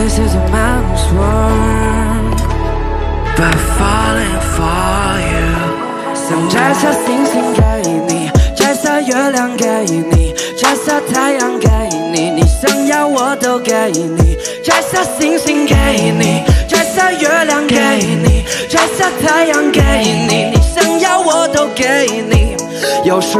This is a man's world, but falling for you。想摘下星星给你，摘下月亮给你，摘下太阳给你，你想要我都给你。摘下星星给你，摘下月亮给你，摘下太阳给你，你想要我都给你。有时。